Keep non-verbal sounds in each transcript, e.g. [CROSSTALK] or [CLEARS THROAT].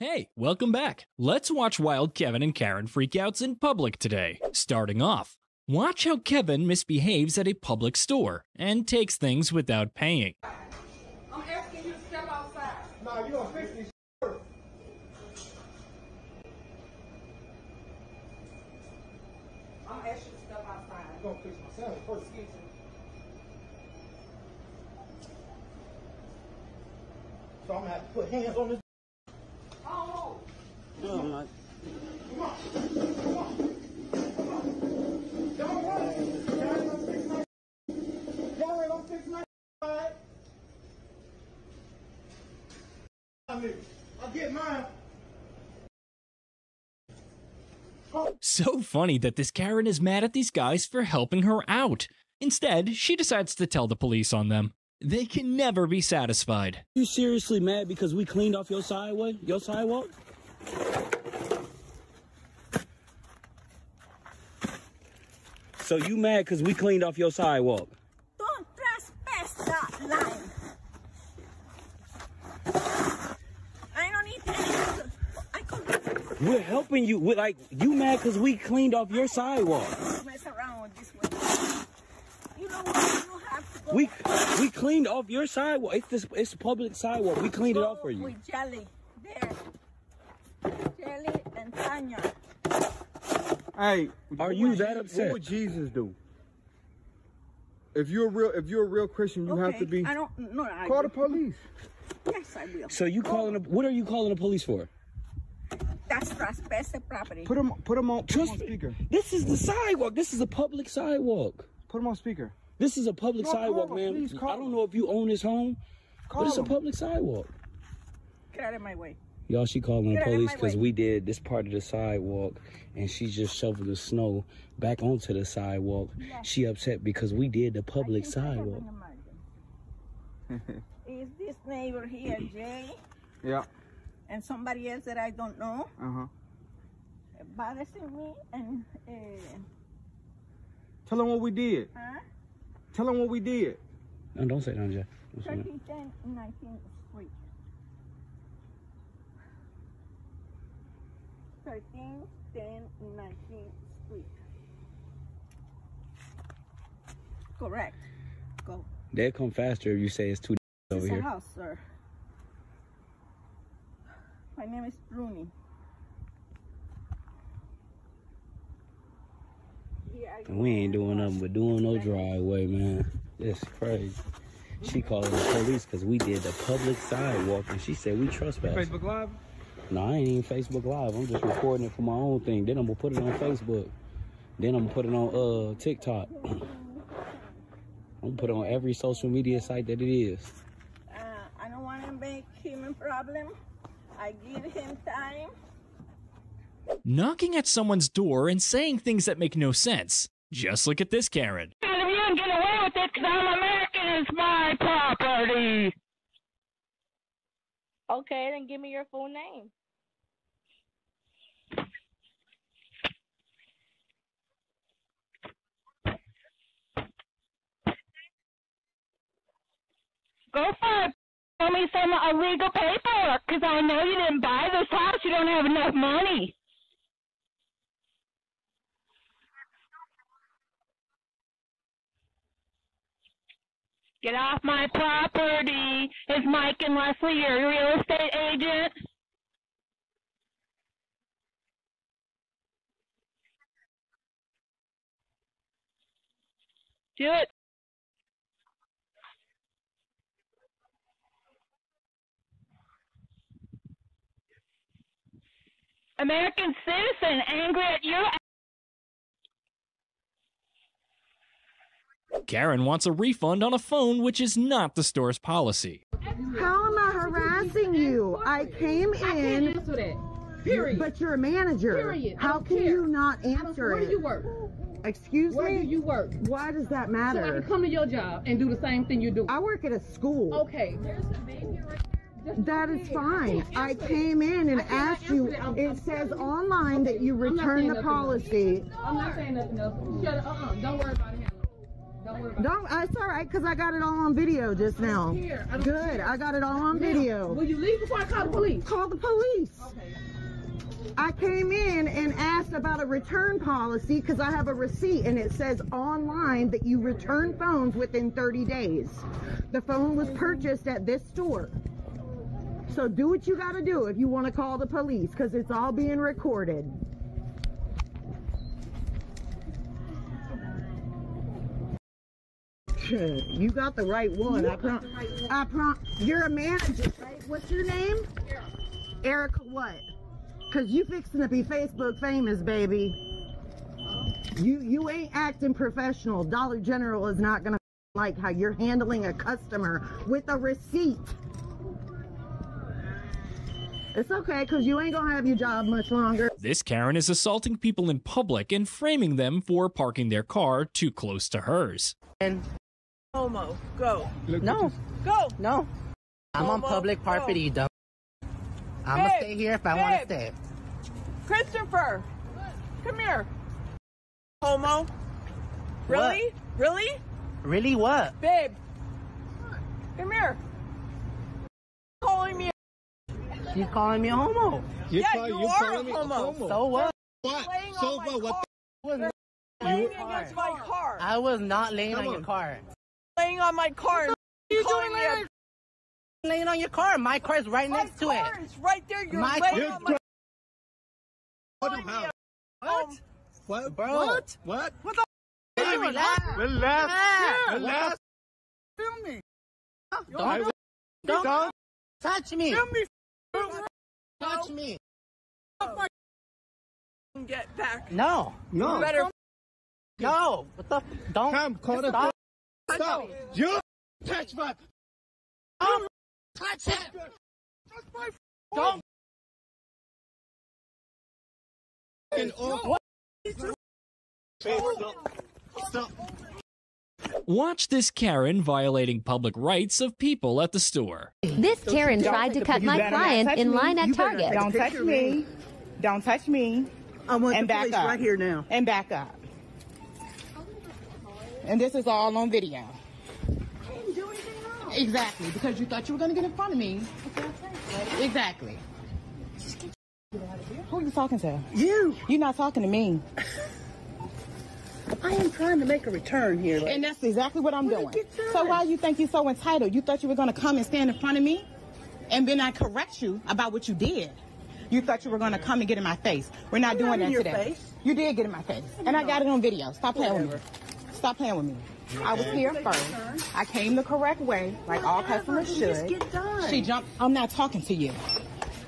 Hey, welcome back. Let's watch Wild Kevin and Karen freakouts in public today. Starting off, watch how Kevin misbehaves at a public store and takes things without paying. I'm asking you to step outside. Nah, you gonna fix this first. I'm asking you to step outside. You gonna fix my sandwich first. So I'm gonna have to put hands on this. I'll get mine. So funny that this Karen is mad at these guys for helping her out. Instead, she decides to tell the police on them. They can never be satisfied. You seriously mad because we cleaned off your sidewalk? Your sidewalk? So you mad because we cleaned off your sidewalk? Don't trespass that line. I don't need. I could We're helping you. We're like you mad because we cleaned off your sidewalk? mess around this one. You know what? You have to go. We we cleaned off your sidewalk. It's this it's public sidewalk. We cleaned it off for you. With jelly. There. Jelly and Tanya. Hey, Are you that Je- upset? What would Jesus do? If you're a real, if you're a real Christian, you have to be. I don't. No, I Call the police. Yes, I will. So you calling the, what are you calling the police for? That's trespassing property. Put them, put them on, put 'em Trust on me. speaker. This is the sidewalk. This is a public sidewalk. Put them on speaker. This is a public No, sidewalk, man. I don't know if you own this home, Call but it's a public sidewalk. Get out of my way. Y'all, she calling the Get out of police because we did this part of the sidewalk and she just shoveled the snow back onto the sidewalk. She upset because we did the public I think I have sidewalk. [LAUGHS] Is this neighbor here, Jay, Yeah. and somebody else that I don't know, Uh huh. bothering me and uh, Tell them what we did. huh? Tell them what we did. No, don't say that, Jay. Don't say that. 1310 19th Street. 1310 19th Street. Correct. Go. They'll come faster if you say it's too over It's a here. house, sir. My name is Bruni. Here I go. We ain't doing nothing but doing no driveway, man. It's crazy. She called the police because we did the public sidewalk and she said we trespassed. Facebook Live. No, I ain't even Facebook Live. I'm just recording it for my own thing. Then I'm gonna put it on Facebook. Then I'm gonna put it on uh TikTok. [CLEARS THROAT] I'm gonna put it on every social media site that it is. Uh, I don't want to make him a problem. I give him time. Knocking at someone's door and saying things that make no sense. Just look at this Karen. And if you can get away with it, 'cause I'm American, it's my property. Okay, then give me your full name. Go for it. Show me some illegal paperwork, 'cause I know you didn't buy this house. You don't have enough money. Get off my property. Is Mike and Leslie your real estate agent? Do it. American citizen angry at you. Karen wants a refund on a phone, which is not the store's policy. How am I harassing you? I came in. Period. but you're a manager. Period. How can care. you not I don't- answer Where it? do you work? Excuse Where me? do you work? Why does that matter? So I can come to your job and do the same thing you do. I work at a school. Okay. Just That go is ahead. fine. I came in and asked you. answer that. I'm- It I'm says telling you. online that you return the policy. I'm not saying nothing else. Shut up. Uh-uh. Don't worry about it. Don't worry about Don't. It's all right because I got it all on video just now. Here, I Good. care. I got it all on video. Will you leave before I call the police? Call the police. Okay. I came in and asked about a return policy because I have a receipt and it says online that you return phones within 30 days. The phone was purchased at this store. So do what you got to do if you want to call the police because it's all being recorded. You got the right one. I prom- I prom- You're a manager, right? What's your name? Erica what? Cause you fixing to be Facebook famous, baby. You you ain't acting professional. Dollar General is not gonna like how you're handling a customer with a receipt. It's okay, cause you ain't gonna have your job much longer. This Karen is assaulting people in public and framing them for parking their car too close to hers. Homo, go. No, Go. no. I'm on public property, you dumb. I'm gonna stay here if I want to stay. Christopher, come here. Homo. Really? Really? Really? What? Babe. Come here. Calling me. She's calling me a homo. You yeah, call- you, you are calling a me a homo. homo. So what? What? So what? What car. Was Playing you- against my car. I was not laying Come on your car. Playing on my car. and you doing me a- laying- [LAUGHS] Laying on your car. My car's right My next to it. car is right there. You're My laying on my What? [LAUGHS] calling me How? a- [LAUGHS] What? What? Bro. What? What? Hey, relax. Relax. Yeah. Relax. Film me. I Don't, will- don't Don't. touch me. Film me. Touch me. Get back. No. No. You better. No. What the? Don't. Come, call the Stop. Stop. You touch my. Don't touch it. Don't. fucking. Stop. Stop. Watch this Karen violating public rights of people at the store. This Karen tried to cut my client in line at Target. Don't touch me. Don't touch me. I want And the back police up. right here now. And back up. And this is all on video. I didn't do anything wrong. Exactly, because you thought you were going to get in front of me. Exactly. Just get out of here. Who are you talking to? You. You're not talking to me. I am trying to make a return here. And that's exactly what I'm What doing. So why do you think you're so entitled? You thought you were going to come and stand in front of me and then I correct you about what you did. You thought you were going to come and get in my face. We're not I'm doing not in that your today. face. You did get in my face. And I got it on video. Stop playing with me. Stop playing with me. I was here first. I came the correct way, like all customers should. Just get done. She jumped. I'm not talking to you.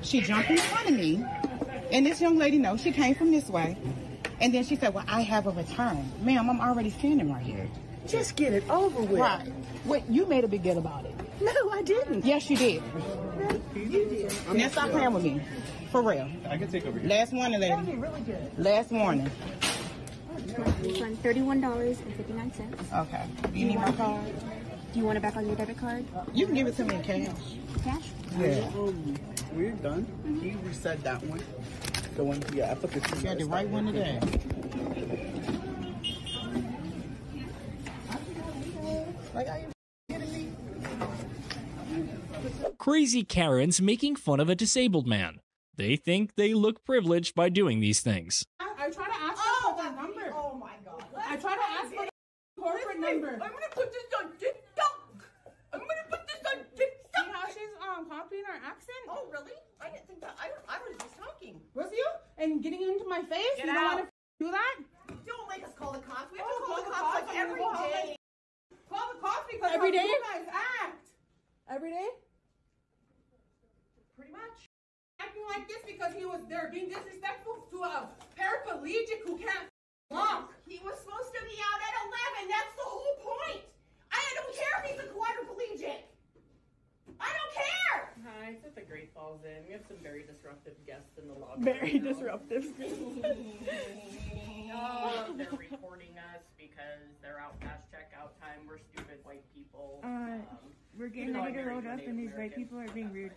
She jumped in front of me, and this young lady knows she came from this way. And then she said, "Well, I have a return, ma'am. I'm already standing right here." Just get it over with. Right. Wait, you made a big deal about it. No, I didn't. Yes, you did. You did. Now stop playing with me, for real. I can take over here. Last warning, lady. Really good. Last warning. Thirty-one dollars and fifty-nine cents. Okay. You need my card? Do you want it back on your debit card? You can give it to me in cash. Cash? Yeah. We're done. Mm-hmm. You reset that one. The one, yeah, I put the You got the right one today. Like, are you kidding me? Crazy Karens making fun of a disabled man. They think they look privileged by doing these things. I try to ask her for the number. Oh my god. I try to ask for the corporate number. I'm gonna put this on TikTok. I'm gonna put this on TikTok. See how she's um copying her accent? Oh, really? I didn't think that. I, I was just talking. Was you? And getting into my face? Get you don't out. want to do that? Don't make us call the cops. We have Oh, to call the call the cops cops like every day. Call the cops because Every how you guys act. Every day? Pretty much. Acting like this because he was there being disrespectful to a paraplegic who can't walk. He was supposed to be out at 11. That's the whole point. I don't care if he's a quadriplegic. I don't care. Hi, it's at the Great Falls Inn. We have some very disruptive guests in the lobby. Very right disruptive. Uh, [LAUGHS] they're recording us because they're out past checkout time. We're stupid white people. Uh, um, we're getting though ready to load up, and these white people are being rude.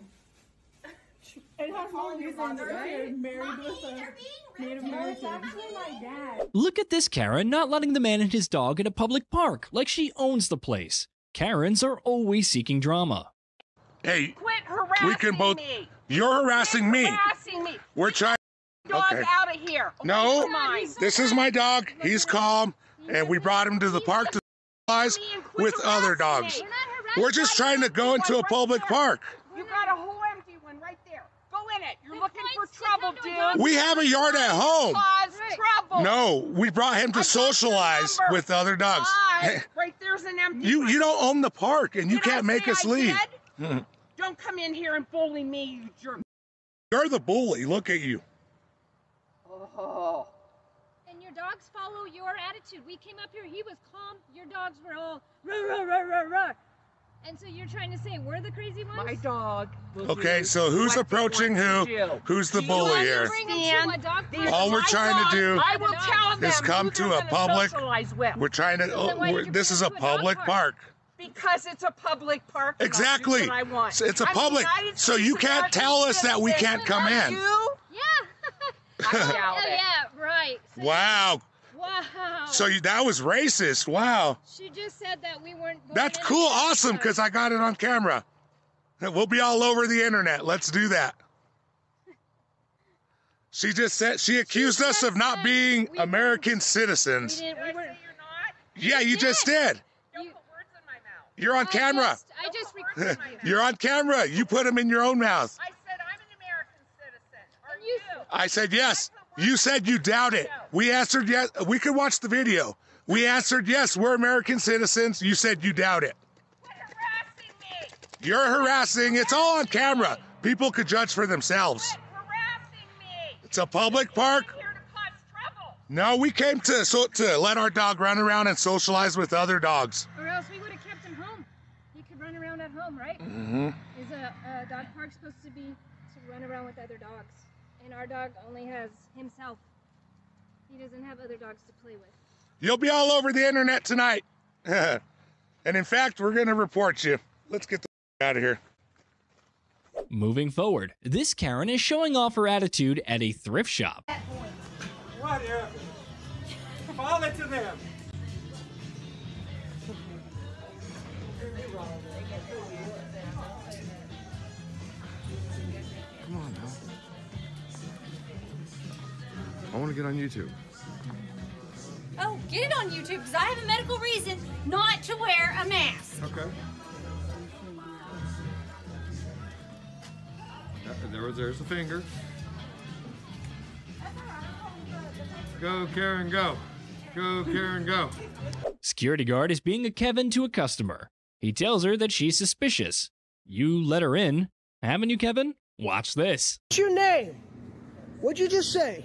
It has no reason. They're married with a Native American. actually my dad. Look at this Karen not letting the man and his dog in a public park like she owns the place. Karens are always seeking drama. Hey, Quit harassing we can both. me. You're harassing me. Harassing me. We're trying. Dog Okay. out of here. Okay, No, this is my dog. He's calm, and we brought him to the park to socialize with other dogs. We're just trying to go into a public park. You got a whole empty one right there. Go in it. You're looking for trouble, dude. We have a yard at home. Cause trouble. No, we brought him to got socialize number. with other dogs. Five. [LAUGHS] Right there's an empty You you don't own the park, and you Did can't make us I leave. did? Mm-hmm. Don't come in here and bully me, you jerk. You're the bully. Look at you. Oh. And your dogs follow your attitude. We came up here, he was calm. Your dogs were all rah, rah, rah, rah, rah. And so you're trying to say we're the crazy ones? My dog. Okay, so who's approaching who? Who's the bully here? Bring them understand? to a dog These park. All we're trying to do I will tell them is come to a public- We're trying to. So why did oh, this is a to a dog public park? park. Because it's a public park. and I'll do Exactly. I want. So it's a I'm public. So you can't tell us that we can't come in. You? Yeah. [LAUGHS] I doubt oh, yeah, right. Wow. Wow. So you, that was racist. Wow. she just said that we weren't. going That's in cool. dog Awesome. Because I got it on camera. We'll be all over the internet. Let's do that. She just said she accused us of not being we American we citizens. didn't. We weren't. Yeah, you just did. You, You're on I camera. Just, I just recorded you. You're on camera. You put them in your own mouth. I said I'm an American citizen. Are you- you? I said yes. You said you doubt it. We answered yes. We could watch the video. We answered yes. We're American citizens. You said you doubt it. Quit harassing me. You're harassing. It's all on camera. People could judge for themselves. Quit harassing me. It's a public park. I'm here to cause trouble. No, we came to so, to let our dog run around and socialize with other dogs. Or else we would have kept him home. He could run around at home, right? Mm-hmm. Is a, a dog park supposed to be to run around with other dogs? And our dog only has himself. He doesn't have other dogs to play with. You'll be all over the internet tonight. [LAUGHS] and in fact, we're going to report you. Let's get the [LAUGHS] out of here. Moving forward, this Karen is showing off her attitude at a thrift shop. Whatever. Fall it to them. I want to get on YouTube. Oh, get it on YouTube because I have a medical reason not to wear a mask. Okay. Uh, There was, there's the finger. Go, Karen, go. Go, Karen, go. Security guard is being a Kevin to a customer. He tells her that she's suspicious. You let her in, haven't you, Kevin? Watch this. What's your name? What'd you just say?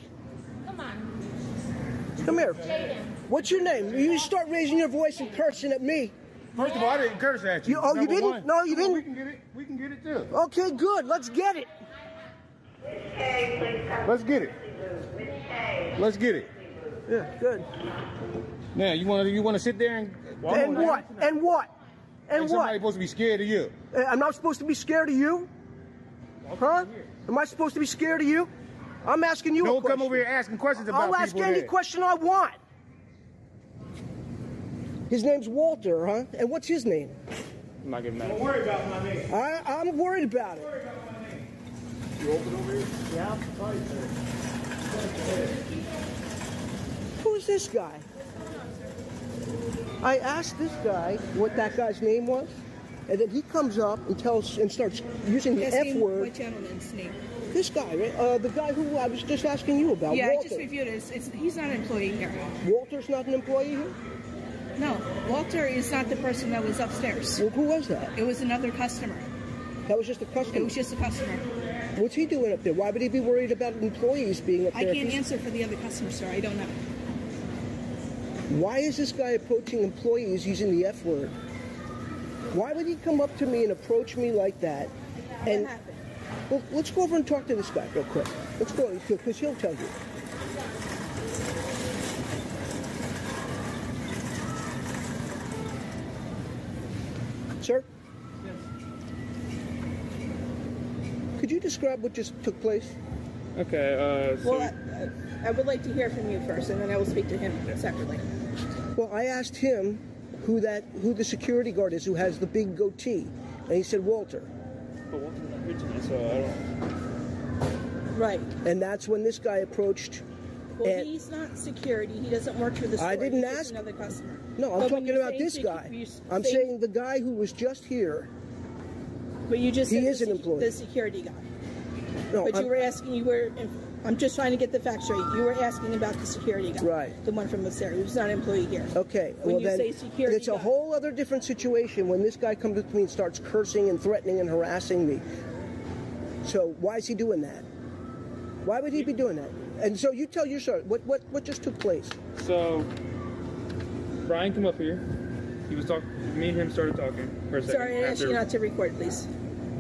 Come here. What's your name? You start raising your voice and cursing at me. First of all, I didn't curse at you. You- oh, you didn't? one. No, you didn't? We can get it. We can get it too. Okay, good. Let's get it. Let's get it. Let's get it. Yeah, good. Now, you want to you want to sit there and And what? And what? And Like what? supposed to be scared of you. I'm not supposed to be scared of you? Huh? Am I supposed to be scared of you? I'm asking you a Don't question. come over here asking questions about I'll ask people any that- question I want. His name's Walter, huh? And what's his name? I'm not getting mad. Don't worry about my name. I, I'm worried about it. You open over here? Yeah. Who's this guy? I asked this guy what that guy's name was, and then he comes up and tells and starts using the F Asking word. What gentleman's name? This guy, right? Uh, the guy who I was just asking you about. yeah, I just reviewed it. It's, it's, he's not an employee here. Walter's not an employee here. No, Walter is not the person that was upstairs. Well, who was that? It was another customer. That was just a customer. It was just a customer. What's he doing up there? Why would he be worried about employees being up I there? can't answer for the other customer, sir. I don't know. Why is this guy approaching employees using the F word? Why would he come up to me and approach me like that? And well, let's go over and talk to this guy real quick. Let's go because he'll tell you. Sir, Yes. could you describe what just took place? Okay, uh, so Well, I, I would like to hear from you first, and then I will speak to him separately. Well, I asked him who that who the security guard is who has the big goatee, and he said Walter. But Walter's not here tonight, so I don't. Right. And that's when this guy approached. Well, and he's not security. He doesn't work for the store. I didn't He's ask- another customer. no, I'm But talking about this guy. you I'm say- saying the guy who was just here. But you just he said is the, an employee. the security guy. No, but you I'm- were asking. You were. I'm just trying to get the facts straight. You were asking about the security guy. Right. The one from Wisteria, who's not an employee here. Okay, When well you then say security it's a guy- whole other different situation when this guy comes up to me and starts cursing and threatening and harassing me. So why is he doing that? Why would he be doing that? And so you tell your story. What what what just took place? So, Brian came up here. He was talking. Me and him started talking for a second. Sorry, I asked you not to record, please.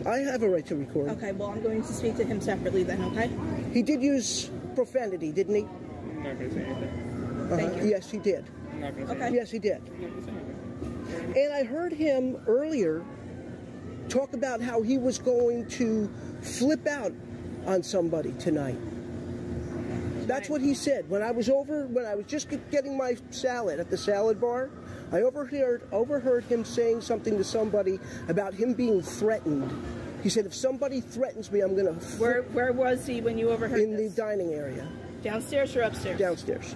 I have a right to record. Okay. Well, I'm going to speak to him separately then. Okay. He did use profanity, didn't he? I'm not gonna say anything. Uh-huh. Yes, he did. I'm not gonna say Okay. Yes, he did. I'm not gonna say anything. And I heard him earlier talk about how he was going to flip out on somebody tonight. That's what he said. When I was over, when I was just getting my salad at the salad bar, I overheard overheard him saying something to somebody about him being threatened. He said, "If somebody threatens me, I'm going to." Where Where was he when you overheard In this? the dining area. Downstairs or upstairs? Downstairs.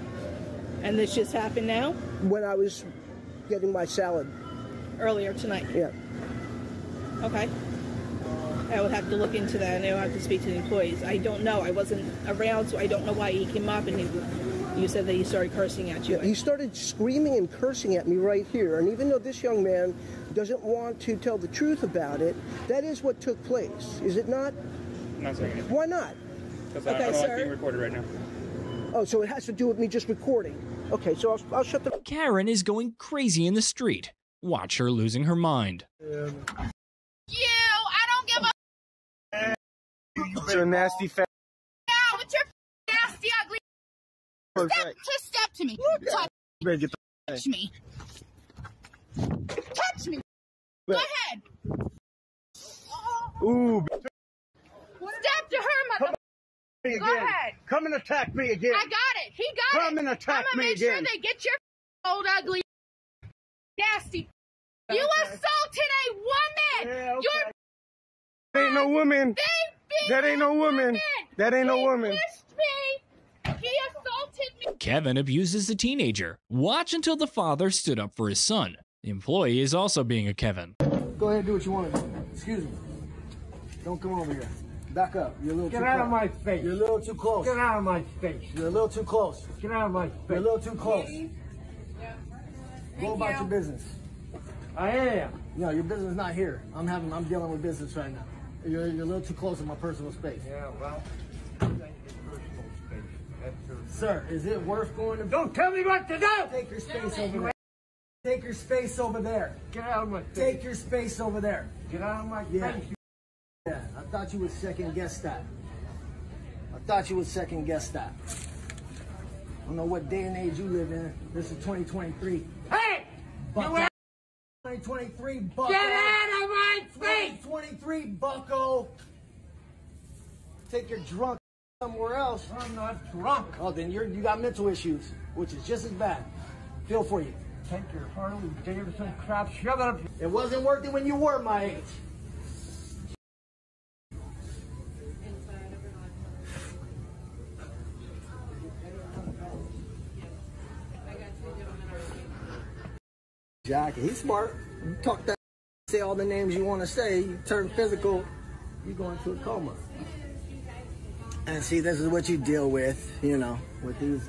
And this just happened now? When I was getting my salad. Earlier tonight. Yeah. Okay. I would have to look into that and I would have to speak to the employees. I don't know. I wasn't around, so I don't know why he came up and he, you said that he started cursing at you. Yeah, he started screaming and cursing at me right here. And even though this young man doesn't want to tell the truth about it, that is what took place, is it not? I'm not saying anything. Why not? Because I, Okay, I don't like sir. being recorded right now. Oh, so it has to do with me just recording. Okay, so I'll, I'll shut the. Karen is going crazy in the street. Watch her losing her mind. You, I don't give a It's your nasty fat. now with your nasty, ugly. Step, just step to me. Touch, the touch me. Touch me. Go ahead. Ooh, Step to her, mother. me Go ahead. Come and attack me again. I got it. He got it. Come and attack me again. I'm gonna me make again. sure they get your old ugly, nasty. You assaulted a woman. You're That ain't no woman. That ain't no woman. That ain't no woman. Pushed me. He assaulted me. Kevin abuses the teenager. Watch until the father stood up for his son. The employee is also being a Kevin. Go ahead and do what you want to do. Excuse me. Don't come over here. Back up. You're a little Get too out of my face. You're a little too close. Get out of my face. You're a little too close. Get out of my face. You're a little too close. Go about your business. I am. No, your business is not here. I'm having. I'm dealing with business right now. You're, you're a little too close to my personal space. Yeah, well. Sir, is it worth going to? Don't tell me what to do. Take your space over there. Take your space over there. Get out of my face. Take your space over there. Get out of my Yeah. face. Yeah, I thought you would second guess that. I thought you would second guess that. I don't know what day and age you live in. This is 2023. Hey! Bucko. 2023 bucko. Get out of my face! 2023 bucko. Take your drunk somewhere else. I'm not drunk. Oh, then you're you got mental issues, which is just as bad. Feel for you. Take your Harley Davidson crap, shove it up. It wasn't working when you were my age. Jack, he's smart. You talk that, say all the names you want to say, you turn physical, you go into a coma. And see, this is what you deal with, you know, with these,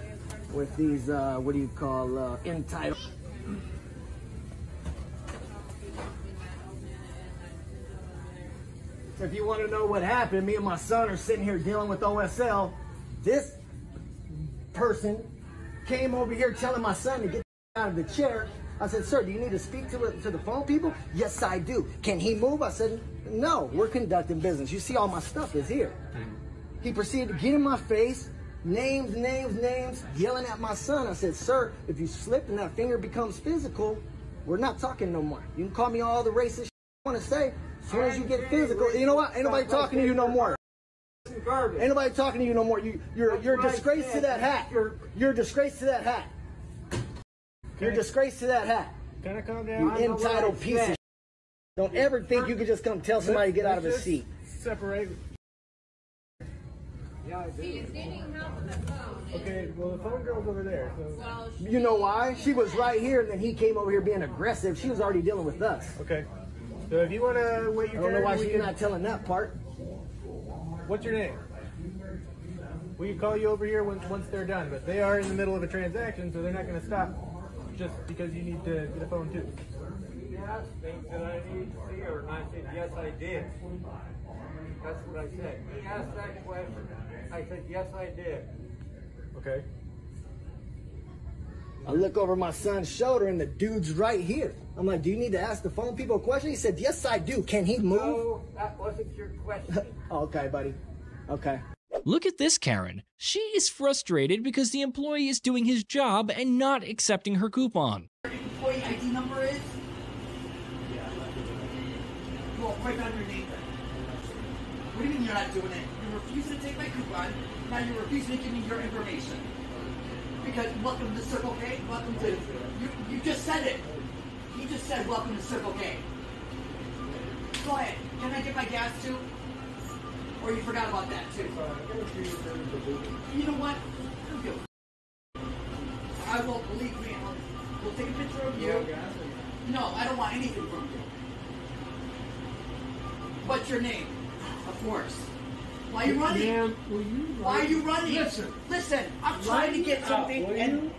with these, uh, what do you call, uh, entitled. So if you want to know what happened, me and my son are sitting here dealing with OSL. This person came over here telling my son to get out of the chair. I said, sir, do you need to speak to to the phone people? Yes, I do. Can he move? I said, no, we're conducting business. You see all my stuff is here. He proceeded to get in my face, names, names, names, yelling at my son. I said, sir, if you slip and that finger becomes physical, we're not talking no more. You can call me all the racist you want to say. As soon as you get physical, you know what? Ain't nobody talking to you no more. garbage. Ain't nobody talking to you no more. You, you're, you're a disgrace to that hat. You're, a disgrace to that hat. You're a disgrace to that hat. Can I calm down? You I know what entitled piece of Don't ever think you can just come tell somebody to get out of his seat. Separate. Yeah, I do. Okay, well the phone girl's over there. So. You know why? She was right here, and then he came over here being aggressive. She was already dealing with us. Okay. So if you want to wait I don't know why she's can- not telling that part. What's your name? We can call you over here once once they're done, but they are in the middle of a transaction, so they're not going to stop just because you need to get a phone too. He asked things that I need to see her, and I said, yes, I did. That's what I said. He asked that question. I said, yes, I did. Okay. I look over my son's shoulder, and the dude's right here. I'm like, "Do you need to ask the phone people a question?" He said, "Yes, I do. Can he move?" No, that wasn't your question. [LAUGHS] okay, buddy. Okay. Look at this Karen. She is frustrated because the employee is doing his job and not accepting her coupon. employee ID number is? Well, write down mean you're not doing it? You're refusing to take my coupon, now you're refusing to give me your information. Because welcome to Circle K, welcome to, you, you just said it. You just said welcome to Circle K. Go ahead, can I get my gas too? Or you forgot about that too? You know what? I will believe me. We'll take a picture of you. No, I don't want anything from you. What's your name? Of course. Why are you running? Ma'am, will you Why are you running? Listen. Listen, I'm trying to get something will and you?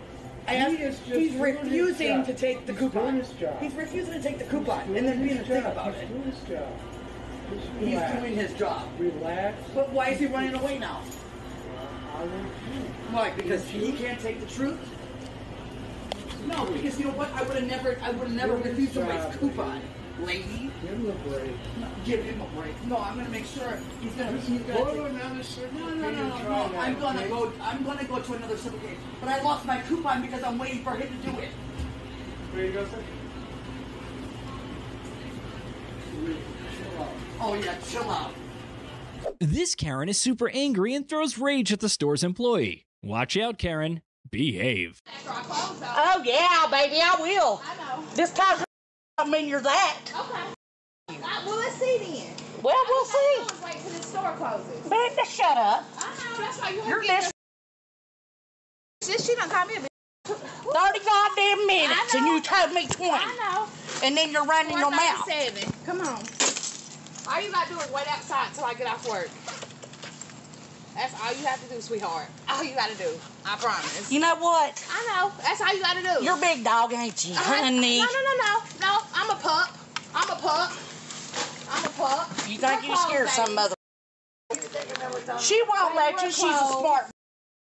I He is just he's doing his refusing job. to take the He's coupon. doing his job. He's refusing to take the coupon and then being a dick about He's it. doing his job. Just He's relax. doing his job. Relax. But why is he running away now? I will Why? Because he can't take the truth? No, because you know what? I would have never, I would have never refused somebody's coupon, lady. Give him a break. No, give him a break. No, I'm gonna make sure he's gonna. He's Go gonna to take- another circle. No, no, no, no, no. I'm gonna okay? go. I'm gonna go to another Circle K. But I lost my coupon because I'm waiting for him to do it. Ready to go, sir? Oh yeah, chill out. This Karen is super angry and throws rage at the store's employee. Watch out, Karen. Behave. Oh yeah, baby, I will. I know. This time, I mean you're that. Okay. Well, let's see then. Well, we'll see. Wait till the store closes. Man, just shut up. I know. That's why you You're this. Shit, she done call me a bitch. 30 goddamn minutes, and you told me 20. I know. And then you're running your mouth. 437. Come on. All you gotta do is wait outside till I get off work. That's all you have to do, sweetheart. All you gotta do. I promise. You know what? I know. That's all you gotta do. You're big dog, ain't you, honey? No, no, no, no. No, I'm a pup. I'm a pup. I'm a pup. You think you scared closed, some baby. mother. She won't Baby, let you. we're She's a closed. smart.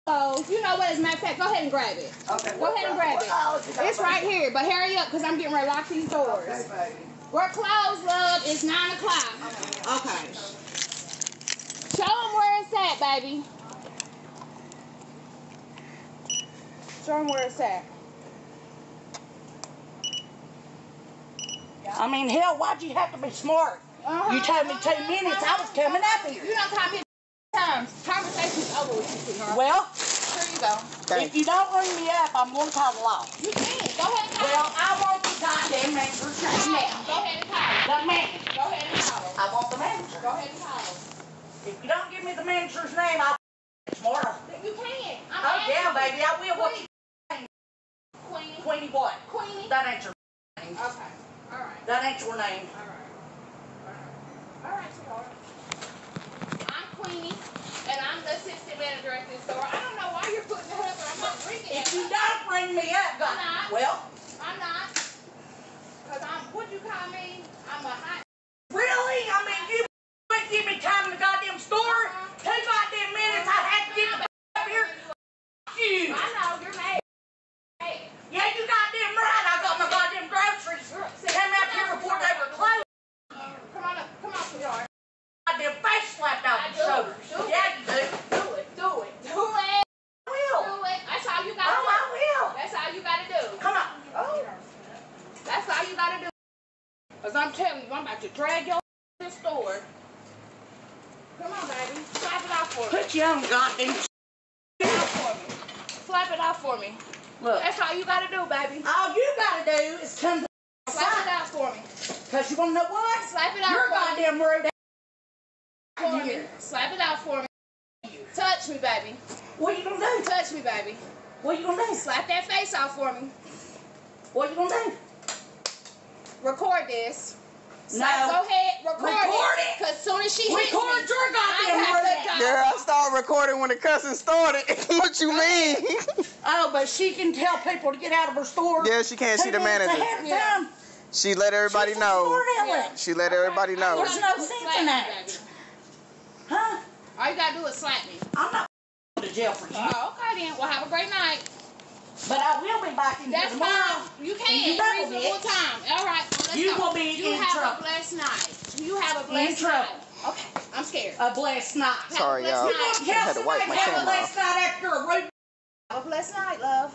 closed. You know what? As a matter of fact, go ahead and grab it. Okay. Go ahead and grab it. It's right here, but hurry up because I'm getting ready to lock these doors. We're closed, love. It's 9 o'clock. Okay. Show them where it's at, baby. Show them where it's at. I mean, hell, why'd you have to be smart? Uh-huh. You told me two minutes. I was coming up You don't call me times. Conversation's over with you, sweetheart. Well, here you go. if you don't ring me up, I'm going to call the law. You can. Go ahead and call Well, him. I want the goddamn manager's name now. Go ahead and call. The manager. Go ahead and call. I want the manager. Go ahead and call. If you don't give me the manager's name, I'll tomorrow. You can. I'm Oh, yeah, baby, I will. What Queenie. Queenie what? Queenie. That ain't your name. Okay. That ain't your name. All right. All right, sweetheart. I'm Queenie, and I'm the assistant manager at this store. I don't know why you're putting it up, but I'm not ringing If you don't ring me up, I'm not. well, I'm not. Because I'm, what'd you call me? I'm a hot. really? I mean, you wouldn't give me time in the goddamn store? Two goddamn minutes, I had to get the up here. You. I know, you're mad. Hey, Yeah, you goddamn right. I got my goddamn groceries. Came out here before they were closed. come on up. Come on, sweetheart. Goddamn face slapped off I your do. shoulders. Do it. Yeah, you do. Do it. Do it. Do it. I will. Do it. That's all you gotta Oh, do. I will. That's all you gotta do. Come on. Oh. That's all you gotta do. Cause I'm telling you, I'm about to drag your to the store. Come on, baby. Drop it out off Slap it off for me. Slap it out for me. Look. That's all you gotta do, baby. All you gotta do is come to the Slap it out for me. Cause you wanna know what? Slap it out You're for me. goddamn rude. For me. Slap it out for me. Touch me, baby. What you gonna do? Touch me, baby. What you gonna do? Slap that face off for me. What you gonna do? Record this. No. Slap, go ahead, record, Record it. Cause soon as she hits me, your goddamn I have word. to. Girl, I started recording when the cussing started. [LAUGHS] what you mean? Oh, but she can tell people to get out of her store. Yeah, she can't. She the manager. ahead of she let everybody She's know. smart. She let everybody know. There's no sense in that. Huh? All you gotta do is slap me. I'm not going to jail for you. Oh, okay then. Well, have a great night. But I will be back in That's here tomorrow. fine. You can. you know Reasonable it. time. All right. Let's You go. will be You in have a blessed night. You have a blessed In blessed trouble. night. Okay. I'm scared. A blessed night. Sorry, Have a y'all. blessed You night. I had to wipe my have a camera blessed off. night after a rude. Have a blessed night, love.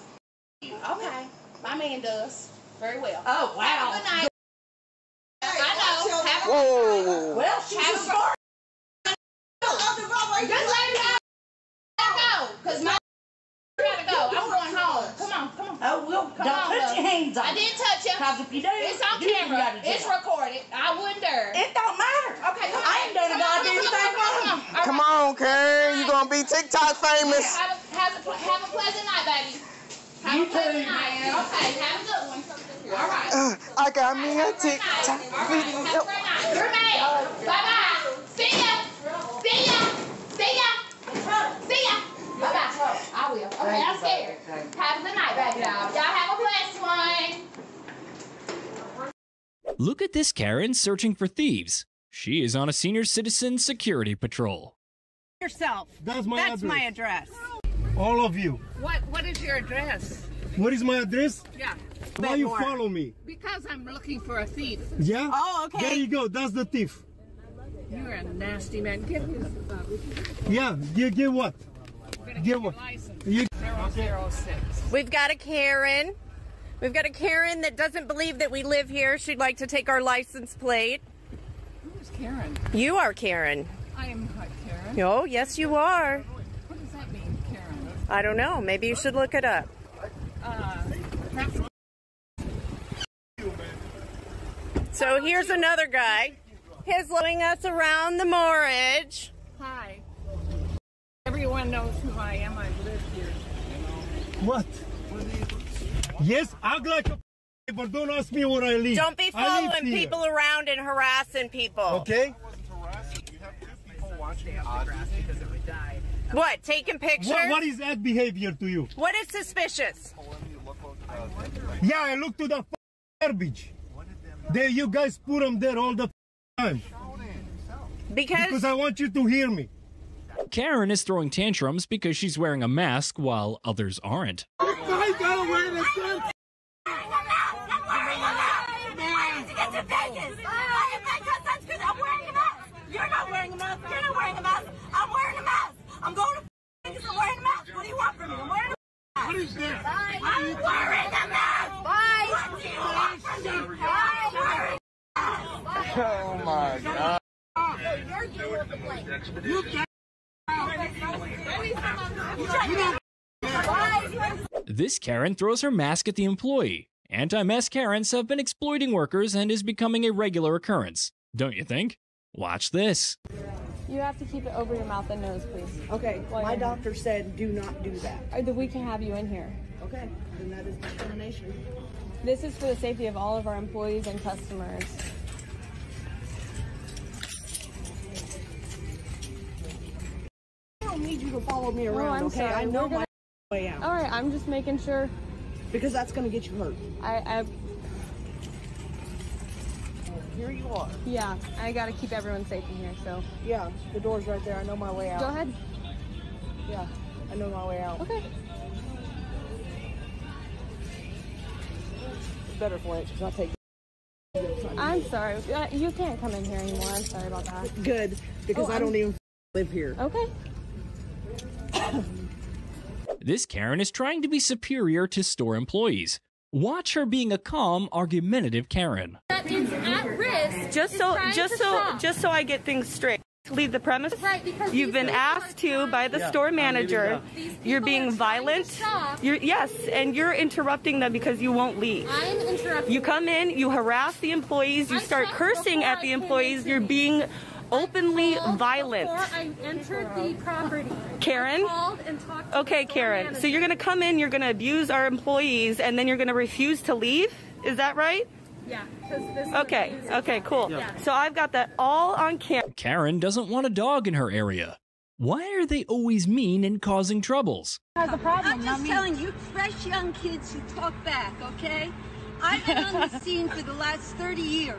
Okay. My man does. Very well. Oh, wow. Have a good night. I know. Have a Whoa. Well, she's Have a a- smart. Just let it go. Let it go. Cause my gotta go. I'm going home. Come on. Come on. Oh, well, Come don't on, put hands on I didn't touch you. Because if you do, It's on you camera. to. It's recorded. I wouldn't dare. It don't matter. Okay, come on. I ain't done a Come on, goddamn come on, thing come on, come on. Come on, Karen. You gonna be TikTok famous. Have a, have a, have a pleasant night, baby. Have You a pleasant too. night. Okay, have a good one. All right. Uh, I got me a TikTok All right. video. Have a. You're made. Bye-bye. See ya. See ya. See ya. See ya. Bye-bye. I will. Okay, I'm scared. Have a good night, baby doll. Y'all have a blessed one. Look at this Karen searching for thieves. She is on a senior citizen security patrol. yourself. That's my That's address. my address. All of you. What What is your address? What is my address? Yeah. Why you follow me? Because I'm looking for a thief. Yeah? Oh, okay. There you go. That's the thief. You're a nasty man. Give me uh, Yeah. Get, get what? Get what? You, 006. We've got a Karen. We've got a Karen that doesn't believe that we live here. She'd like to take our license plate. Who's Karen? You are Karen. I am not Karen. Oh, yes, you are. What does that mean, Karen? I don't know. Maybe you should look it up. Uh, So here's another guy. He's blowing us around the moorage. Hi. Everyone knows who I am. I live here. what? Yes, act like a but don't ask me where I live. Don't be I live following people around and harassing people. Okay? What? Taking pictures? What, what is that behavior to you? What is suspicious? Yeah, I look to the f- garbage. There, you guys put them there all the time. Because Because I want you to hear me. Karen is throwing tantrums because she's wearing a mask while others aren't. I gotta wear this thing. You're not wearing a mask. You're not wearing a mask. I'm wearing a mask. I'm going to Vegas. I'm wearing a mask. What do you want from me? I'm wearing a mask. What is this? I'm wearing a mask. Bye. What do you want? I'm wearing Oh my god. You with the blame. You get This Karen throws her mask at the employee. Anti mask Karens have been exploiting workers and is becoming a regular occurrence. Don't you think? Watch this. You have to keep it over your mouth and nose, please. Okay, While my you're- doctor said do not do that. Or that we can have you in here. Okay, then that is discrimination. This is for the safety of all of our employees and customers. I don't need you to follow me oh, No, around, I'm okay? sorry. I know We're gonna- my way out. All right, I'm just making sure. Because that's going to get you hurt. I, I, Here you are. yeah, I gotta keep everyone safe in here. So Yeah, the door's right there. I know my way out. go ahead. Yeah, I know my way out. Okay. It's better for it, because I'll take I'm sorry. Uh, You can't come in here anymore. I'm sorry about that. good because Oh, I don't even live here. Okay. [COUGHS] This Karen is trying to be superior to store employees. Watch her being a calm, argumentative Karen. That is at risk. Just so, just so, just so I get things straight. leave the premise. Right, because You've been asked to by the Yeah, store manager. You're being are trying to violent. You're yes, and you're interrupting them because you won't leave. I'm interrupting. You come in, you harass the employees, you I start cursing at the employees. You're the- being openly called violent. Before I entered the property. Karen? I called and talked to Okay, the store Karen. So you're going to come in, you're going to abuse our employees, and then you're going to refuse to leave? Is that right? Yeah. this Okay, abusing. okay, cool. Yeah. So I've got that all on camera. Karen doesn't want a dog in her area. Why are they always mean and causing troubles? I'm just telling you, fresh young kids who talk back, okay? I've been on the [LAUGHS] scene for the last 30 years.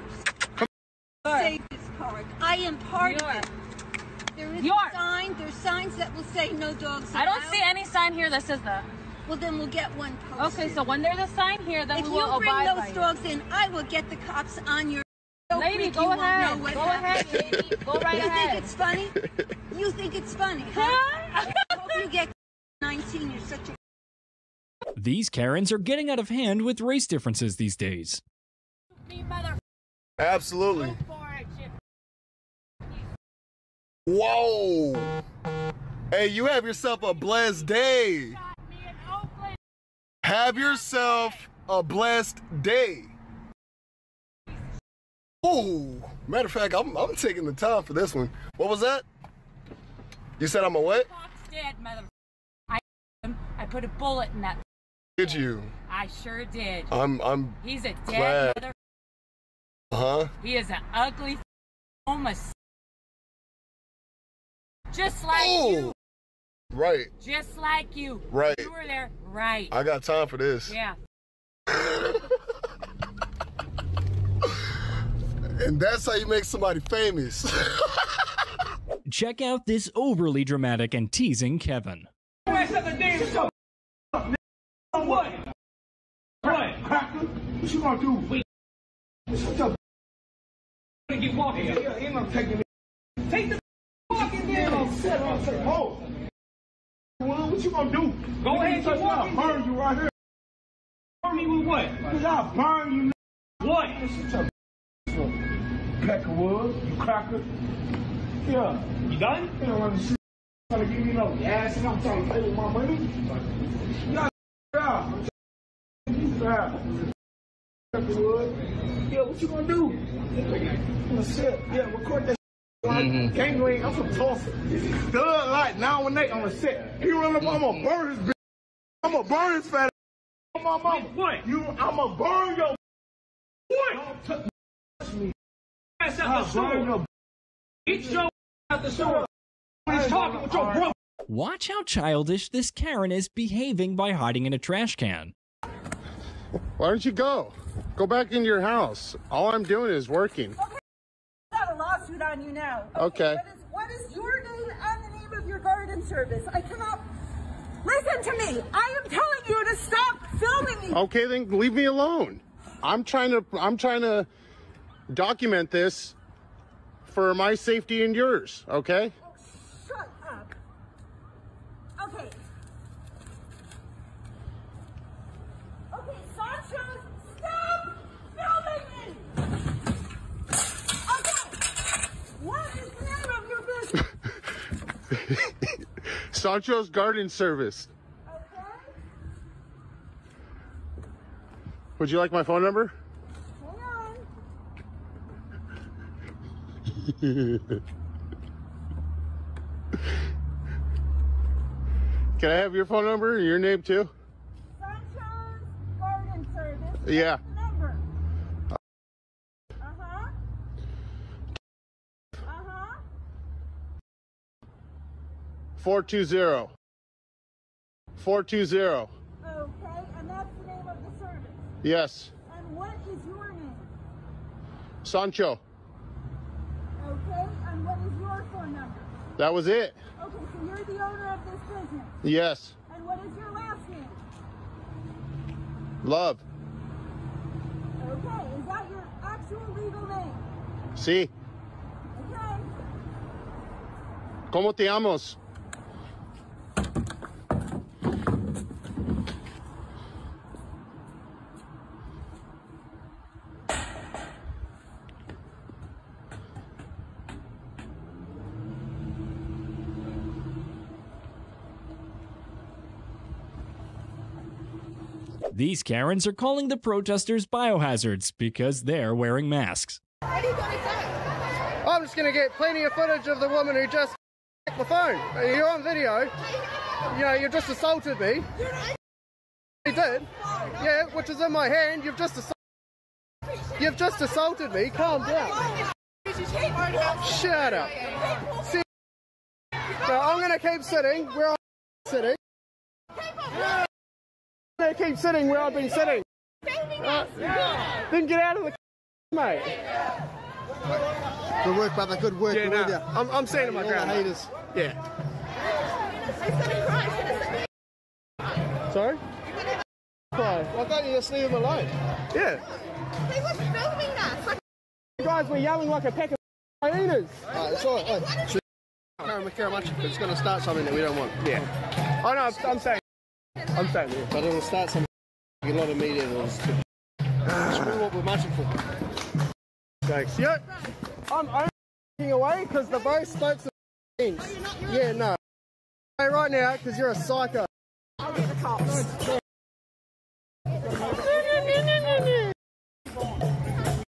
Save this park. I am part of it. There is a sign, there's signs that will say no dogs I don't see any sign here that says that. Well, then we'll get one posted. Okay, so when there's a sign here, then if we you will bring abide those by it. dogs in, I will get the cops on your. So Lady, go you won't ahead. know what Go ahead, happened. lady. Go right you ahead. think it's funny? You think it's funny, huh? I hope you get 19. You're such a These Karens are getting out of hand with race differences these days. Absolutely. Whoa. Hey, you have yourself a blessed day. Have yourself a blessed day. Ooh. Matter of fact, I'm, I'm taking the time for this one. What was that? You said I'm a what? dead, mother. I, I put a bullet in that. Did you? I sure did. I'm I'm He's a glad. dead mother. Huh? He is an ugly homeless. Just like Oh. you. Right. Just like you. Right. You were there. Right. I got time for this. Yeah. And that's how you make somebody famous. Check out this overly dramatic and teasing Kevin. What? What? Cracker? What you gonna do? Wait. Shut up. Get walking. Yeah, ain't no taking me. Take the walking down. Set up. Oh. What you gonna do? Go ahead, keep walking. I'll burn you right here. Burn me with what? Cause I'll burn you. What? Peck of wood, you cracker. Yeah. You done? You don't want to see. Trying to give me no gas and I'm trying to play with my money. Yeah. Yeah. Yeah. Peck of wood. Yeah, what you gonna do? I'm gonna sit. Yeah, record that. Like Mhm. Gangling, I'm from Tulsa. Thug like now when they on the set. He run up, I'm gonna burn his bitch. I'm gonna burn his fat. ass. My mama. What? You, I'm gonna burn your. What? Don't touch me. Ass out the burn. Get your out the store. When he's talking with your bro. Watch how childish this Karen is behaving by hiding in a trash can. Why don't you go? Go back into your house. All I'm doing is working. Okay. got a lawsuit on you now. Okay. What is, what is your name and the name of your garden service? I cannot. Listen to me. I am telling you to stop filming me. Okay, then leave me alone. I'm trying to I'm trying to document this for my safety and yours, okay? Shut up. Okay. Okay, Sancho, stop filming me. Okay. What is the name of your business? [LAUGHS] Sancho's Garden Service. Would you like my phone number? Can I have your phone number and your name too? Sancho's Garden Service. Yeah. Number. Uh-huh. Uh-huh. 420. 420. Okay, and that's the name of the service. Yes. And what is your name? Sancho. Okay, and what is your phone number? That was it. Okay, so you're the owner of this business. Yes. And what is your last name? Love. Okay, is that your actual legal name? Sí. Okay. ¿Cómo te llamas? These Karens are calling the protesters biohazards because they're wearing masks. I'm just going to get plenty of footage of the woman who just [LAUGHS] my phone. You're on video. You know, you just assaulted me. You did. Yeah, which is in my hand. You've just assaulted. You've just assaulted me. Calm down. Shut up. See, no, I'm going to keep sitting where I'm sitting. I'm going to keep sitting where I've been sitting. Uh, then get out of the mate. Good work, brother. Good work. Yeah, Good nah, with you. I'm, I'm saying to my All the crowd. haters. Yeah. Sorry? Cry. Why can't you just leave him alone? Yeah. He was filming us. You guys were yelling like a pack of [LAUGHS] hyenas. Alright, it's alright. Hey, Karen McCaramachi, it's going to start something that we don't want. Yeah. I know, I'm, I'm saying. I'm down here. But it'll start some a lot of media levels to screw what we're marching for. Thanks. Yep. I'm only away because the bow slopes are Yeah, no. Hey, right now, because you're a psycho. I want the cops.